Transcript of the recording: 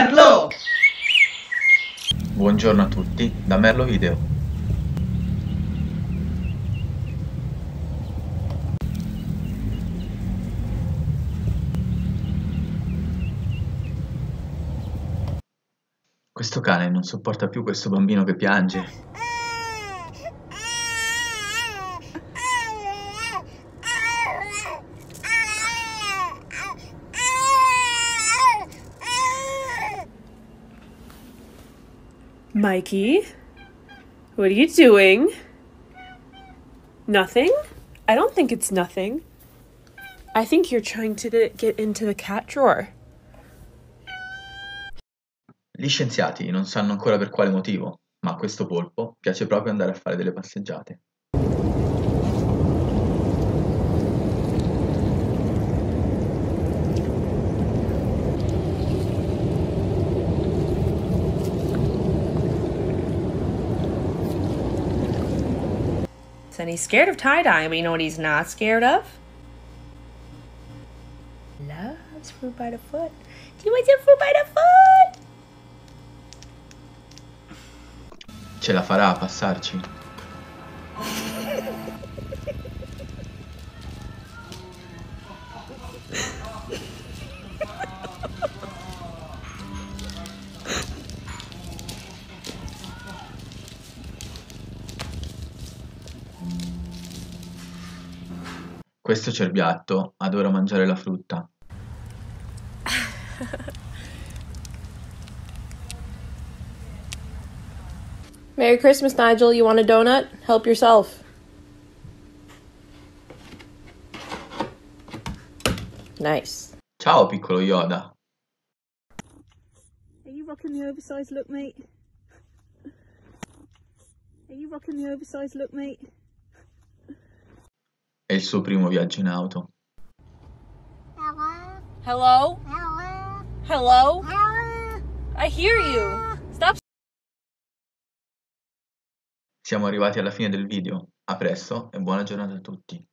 Merlo! Buongiorno a tutti da Merlo Video. Questo cane non sopporta più questo bambino che piange. Mikey, what are you doing? Nothing? I don't think it's nothing. I think you're trying to get into the cat drawer. Gli scienziati non sanno ancora per quale motivo, ma a questo polpo piace proprio andare a fare delle passeggiate. And he's scared of tie dye, but you know what he's not scared of? Loves fruit by the foot. Do He wants a fruit by the foot! Ce la farà a passarci? Questo cerbiatto adora mangiare la frutta. Merry Christmas, Nigel. You want a donut? Help yourself. Nice. Ciao, piccolo Yoda. Are you rocking the oversized look, mate? Are you rocking the oversized look, mate? Il suo primo viaggio in auto. Hello? Hello? I hear you. Stop. Siamo arrivati alla fine del video. A presto e buona giornata a tutti.